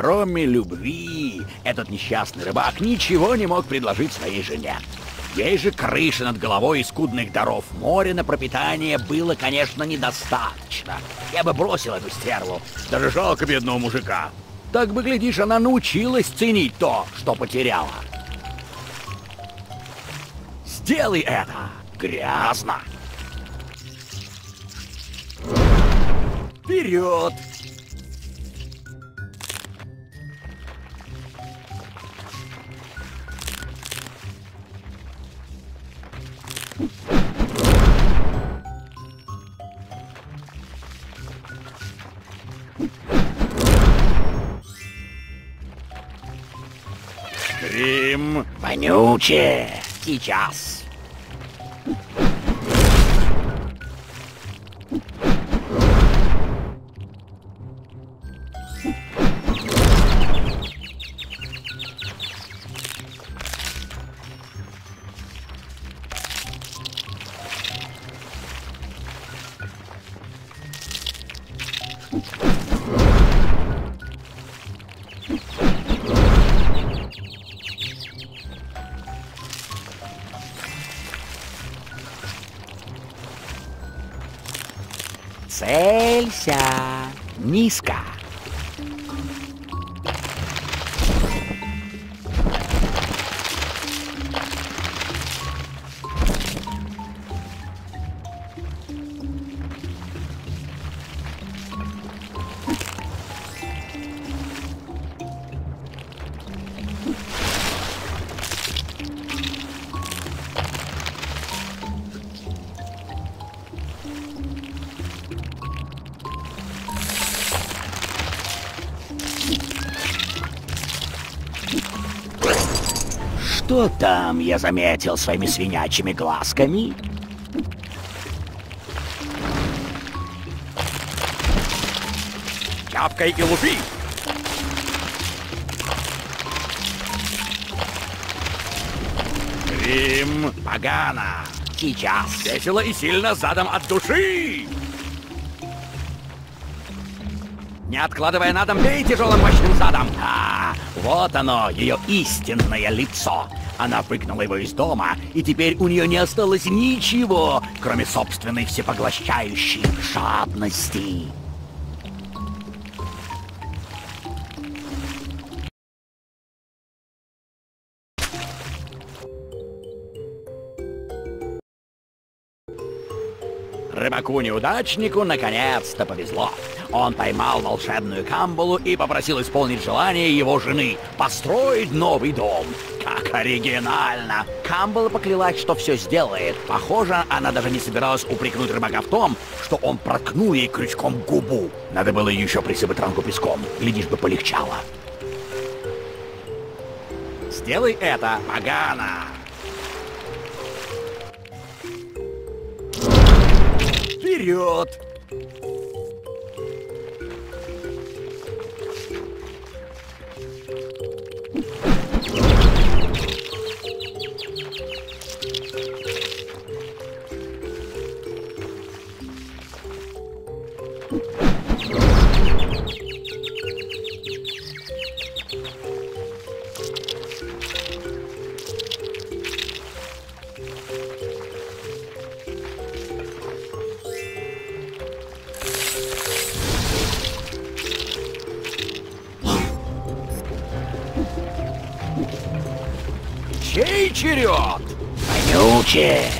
Кроме любви, этот несчастный рыбак ничего не мог предложить своей жене. Ей же крыши над головой и скудных даров моря на пропитание было, конечно, недостаточно. Я бы бросил эту стерву. Даже жалко бедного мужика. Так бы, глядишь, она научилась ценить то, что потеряла. Сделай это! Грязно! Вперед! Грим! Вонючее! Сейчас! Низко. Что там я заметил своими свинячьими глазками? Тяпкай и лупи! Рим, погано! Сейчас! Весело и сильно задом от души! Не откладывая на дом, бей тяжелым мощным задом! А, вот оно, ее истинное лицо! Она выгнала его из дома, и теперь у нее не осталось ничего, кроме собственной всепоглощающей жадности. Рыбаку-неудачнику наконец-то повезло. Он поймал волшебную камбалу и попросил исполнить желание его жены — построить новый дом. Как оригинально! Камбала поклялась, что все сделает. Похоже, она даже не собиралась упрекнуть рыбака в том, что он проткнул ей крючком губу. Надо было еще присыпать ранку песком, глядишь бы полегчало. Сделай это, Пагана! Вперед! Черед? Вонючее!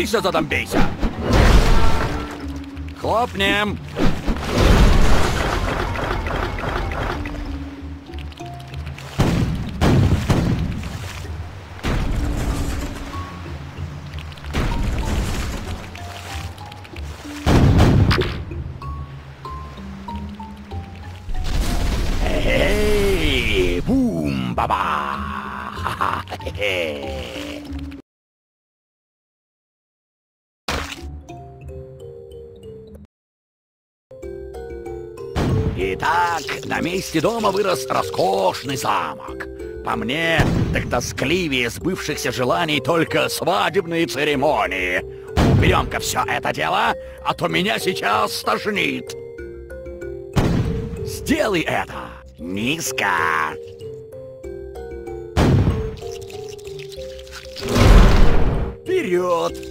Смейся, задомбейся! Хлопнем! Эй, бум-баба! Ха-ха, хе-хе. На месте дома вырос роскошный замок. По мне, так тоскливее сбывшихся желаний только свадебные церемонии. Уберем-ка все это дело, а то меня сейчас стошнит. Сделай это низко. Вперед!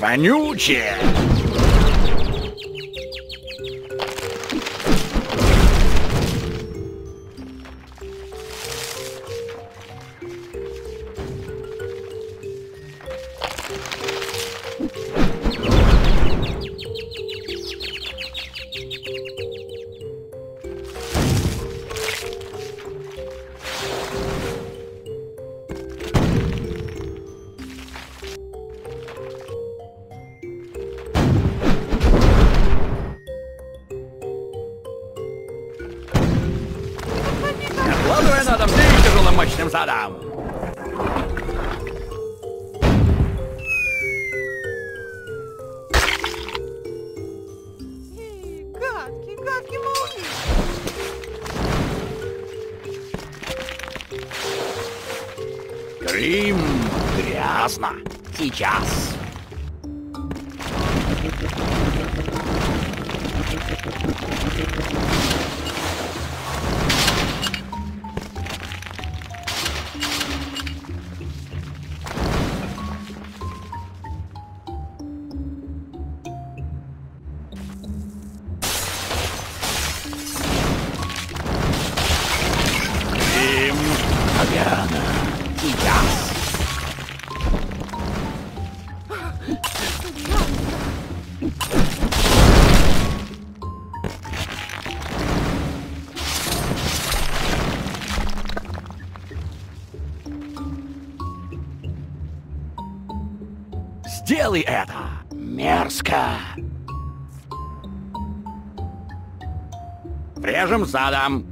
my new chair. Грязно. Сейчас. Сделай это! Мерзко! Врежем задом!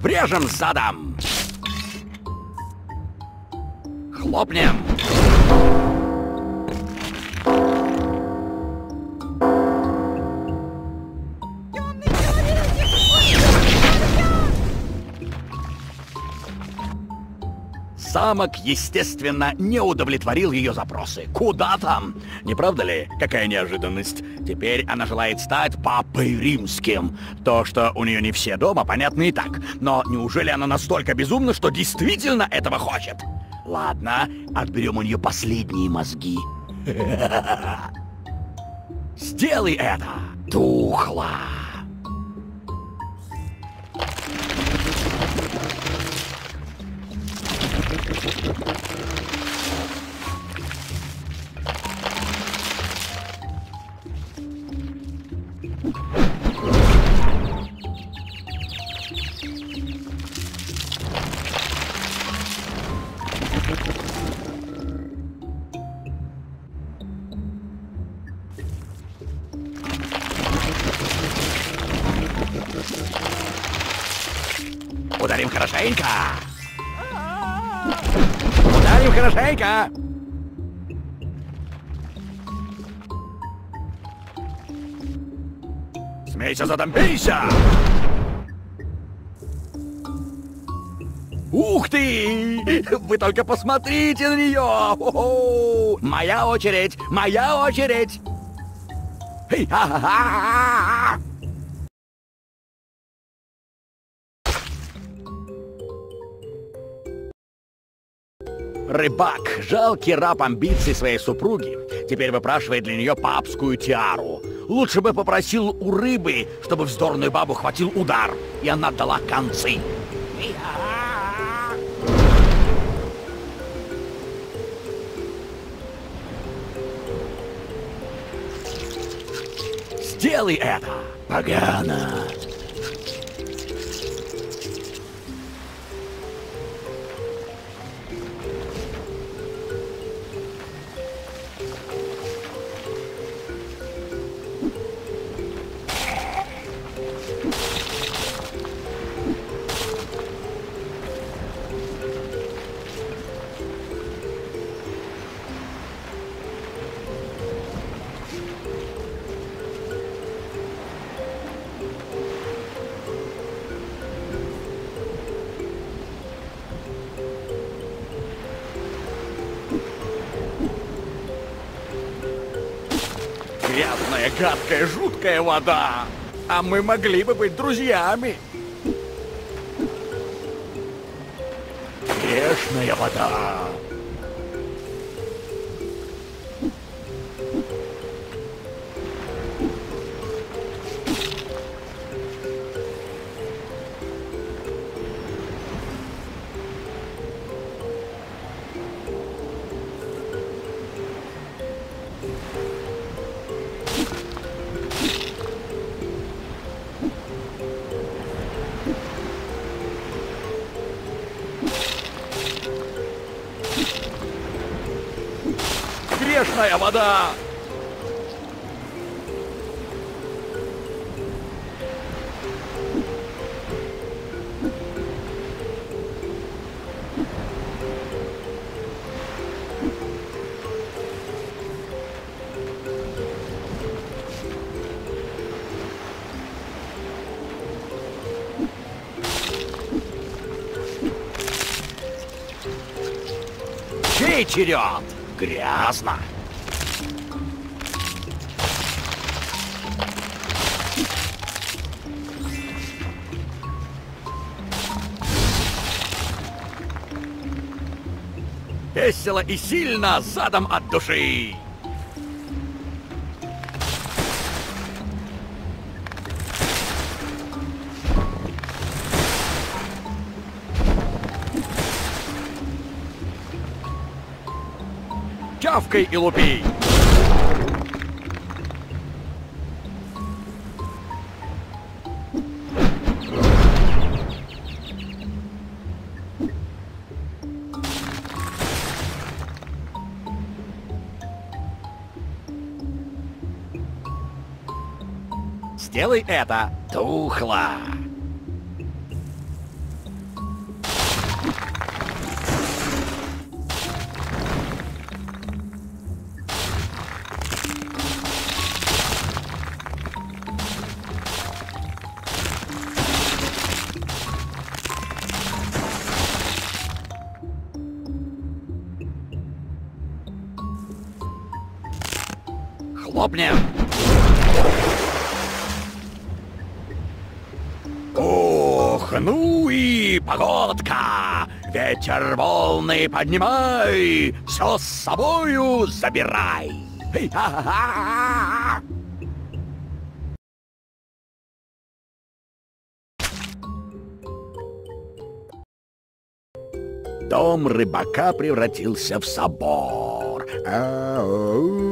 Врежем задом! Хлопнем! Самок, естественно, не удовлетворил ее запросы. Куда там? Не правда ли? Какая неожиданность. Теперь она желает стать папой римским. То, что у нее не все дома, понятно и так. Но неужели она настолько безумна, что действительно этого хочет? Ладно, отберем у нее последние мозги. Сделай это, тухла. Ударим хорошенько. Ударим хорошенько. Смейся, задомбейся! Ух ты! Вы только посмотрите на нее! Хо-хо! Моя очередь! Моя очередь! Эй, ха-ха-ха! Рыбак, жалкий раб амбиций своей супруги, теперь выпрашивает для нее папскую тиару. Лучше бы попросил у рыбы, чтобы вздорную бабу хватил удар, и она дала концы. Сделай это, погано. Грязная, гадкая, жуткая вода. А мы могли бы быть друзьями. Грешная вода. Грешная вода. Черед? Грязно. Весело и сильно задом от души. Чавкай и лупи. Сделай это, тухло. Ветер волны поднимай, все с собою забирай. Дом рыбака превратился в собор. Ау.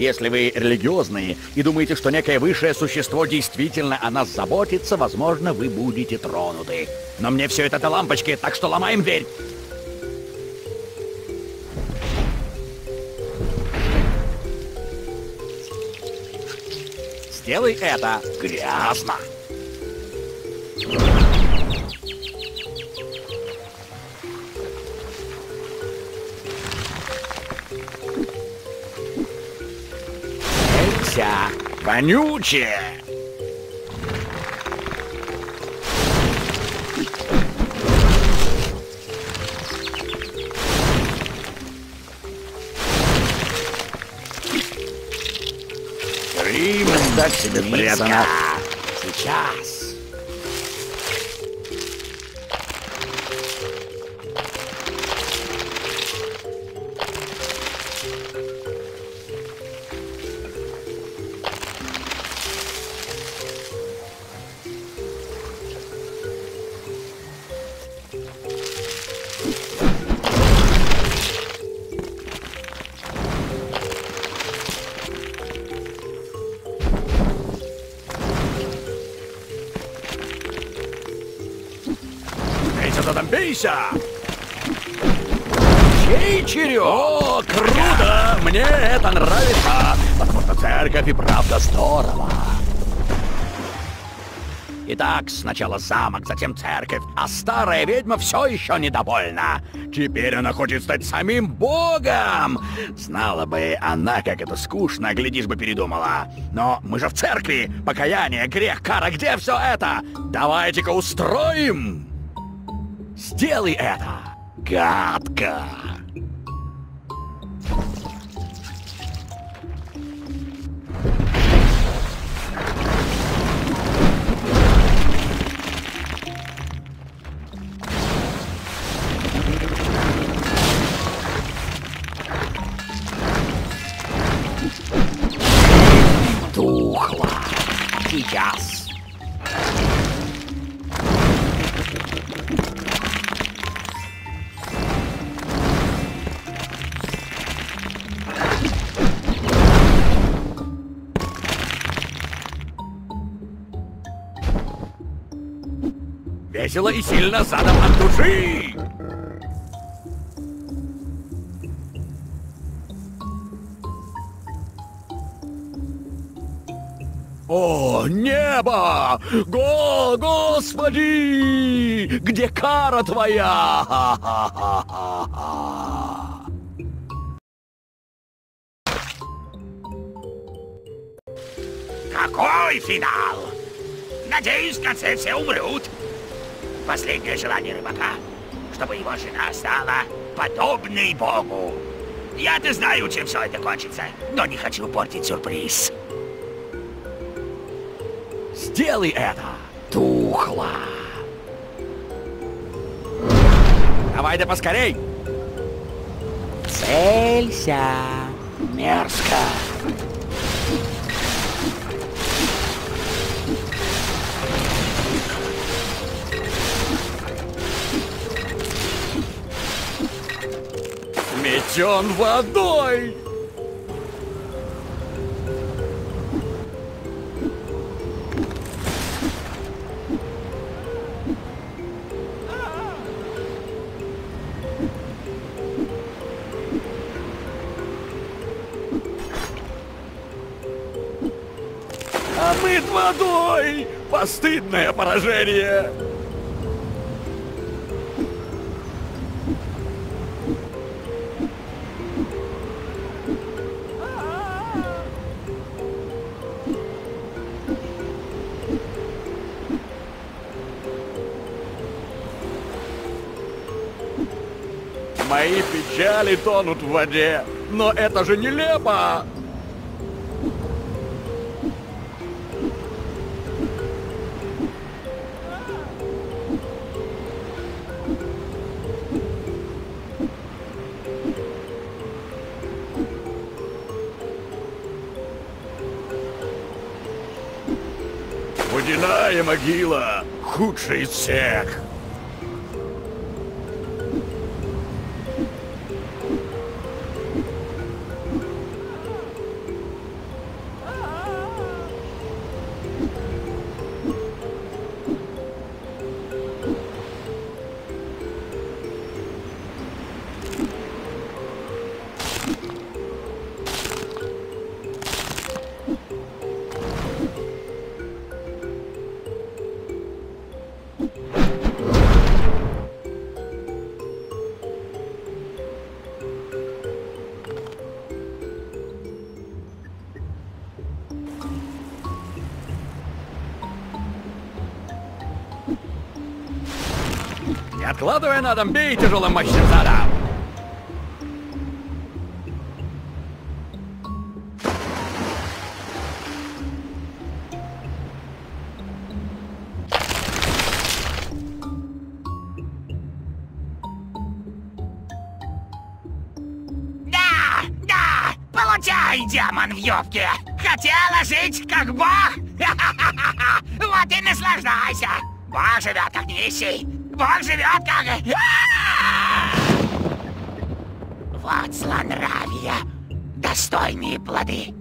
Если вы религиозные и думаете, что некое высшее существо действительно о нас заботится, возможно, вы будете тронуты. Но мне все это до лампочки, так что ломаем дверь. Сделай это грязно. Вася! Вонючее! Рим, сдать себе прятано. Сейчас. Бейся! Чей черед? О, круто! Мне это нравится, потому что церковь и правда здорово. Итак, сначала замок, затем церковь, а старая ведьма все еще недовольна. Теперь она хочет стать самим богом. Знала бы она, как это скучно, глядишь бы передумала. Но мы же в церкви. Покаяние, грех, кара, где все это? Давайте-ка устроим. Сделай это, гадко. Весело и сильно задом от души! О, небо! Го, господи! Где кара твоя? Какой финал? Надеюсь, в конце все умрут. Последнее желание рыбака, чтобы его жена стала подобной богу. Я-то знаю, чем все это кончится, но не хочу портить сюрприз. Сделай это, тухло! Давай да поскорей! Целься! Мерзко! Сметен водой! Омыт водой! Постыдное поражение! Мои печали тонут в воде, но это же нелепо! Водяная могила, худшая из всех. Откладывая на дом, бей тяжелым мощным задом! Да! Да! Получай, демон в юбке! Хотела жить как бог? Вот и наслаждайся! Бог живет как нищий, Бог живет как... Вот злонравие! Достойные плоды!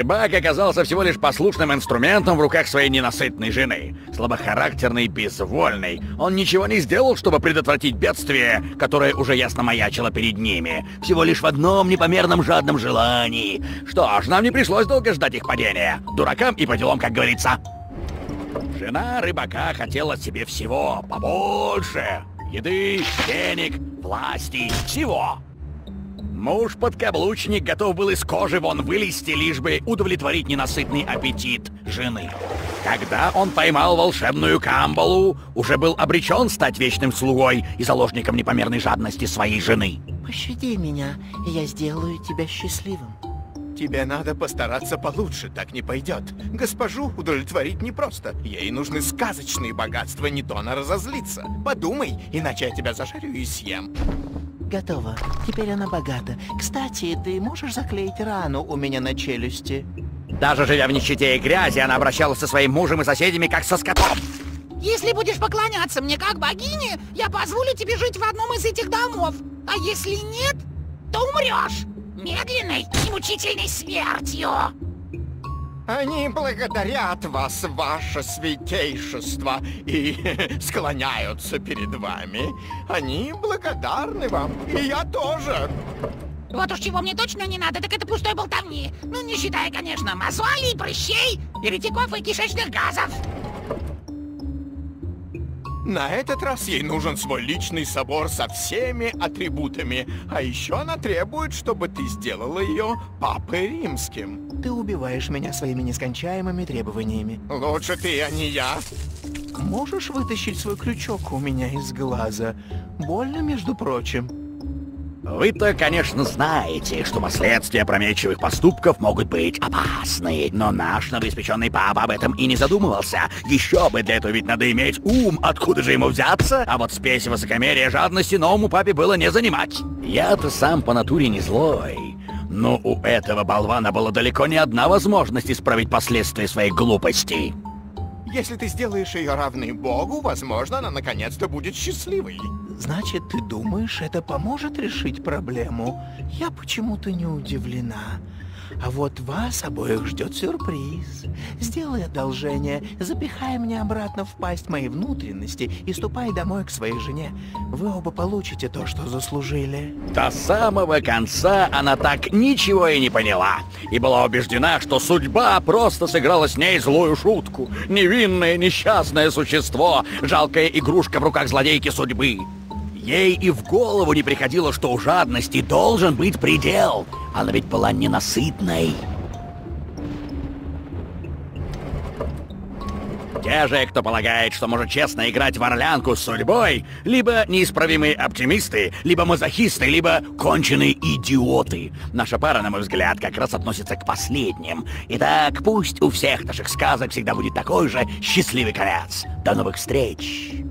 Рыбак оказался всего лишь послушным инструментом в руках своей ненасытной жены. Слабохарактерный, безвольный. Он ничего не сделал, чтобы предотвратить бедствие, которое уже ясно маячило перед ними. Всего лишь в одном непомерном жадном желании. Что ж, нам не пришлось долго ждать их падения. Дуракам и по делам, как говорится. Жена рыбака хотела себе всего, побольше. Еды, денег, власти, всего. Муж-подкаблучник готов был из кожи вон вылезти, лишь бы удовлетворить ненасытный аппетит жены. Когда он поймал волшебную камбалу, уже был обречен стать вечным слугой и заложником непомерной жадности своей жены. Пощади меня, и я сделаю тебя счастливым. Тебе надо постараться получше, так не пойдет. Госпожу удовлетворить непросто. Ей нужны сказочные богатства, не то она разозлится. Подумай, иначе я тебя зажарю и съем. Готово. Теперь она богата. Кстати, ты можешь заклеить рану у меня на челюсти? Даже живя в нищете и грязи, она обращалась со своим мужем и соседями как со скотом. Если будешь поклоняться мне как богине, я позволю тебе жить в одном из этих домов. А если нет, то умрешь. Медленной и мучительной смертью. Они благодарят вас, ваше святейшество, и склоняются перед вами. Они благодарны вам, и я тоже. Вот уж чего мне точно не надо, так это пустой болтовни. Ну, не считая, конечно, мозолей, прыщей, еретиков и кишечных газов. На этот раз ей нужен свой личный собор со всеми атрибутами. А еще она требует, чтобы ты сделала ее папой римским. Ты убиваешь меня своими нескончаемыми требованиями. Лучше ты, а не я. Можешь вытащить свой крючок у меня из глаза? Больно, между прочим. Вы-то, конечно, знаете, что последствия опрометчивых поступков могут быть опасны, но наш новоиспеченный папа об этом и не задумывался. Еще бы для этого ведь надо иметь ум, откуда же ему взяться? А вот спесь высокомерия жадности новому папе было не занимать. Я-то сам по натуре не злой. Но у этого болвана было далеко не одна возможность исправить последствия своей глупости. Если ты сделаешь ее равной Богу, возможно, она наконец-то будет счастливой. Значит, ты думаешь, это поможет решить проблему? Я почему-то не удивлена. А вот вас обоих ждет сюрприз. Сделай одолжение, запихай мне обратно в пасть мои внутренности и ступай домой к своей жене. Вы оба получите то, что заслужили. До самого конца она так ничего и не поняла. И была убеждена, что судьба просто сыграла с ней злую шутку. Невинное несчастное существо, жалкая игрушка в руках злодейки судьбы. Ей и в голову не приходило, что у жадности должен быть предел. Она ведь была ненасытной. Те же, кто полагает, что может честно играть в орлянку с судьбой, либо неисправимые оптимисты, либо мазохисты, либо конченые идиоты. Наша пара, на мой взгляд, как раз относится к последним. Итак, пусть у всех наших сказок всегда будет такой же счастливый конец. До новых встреч!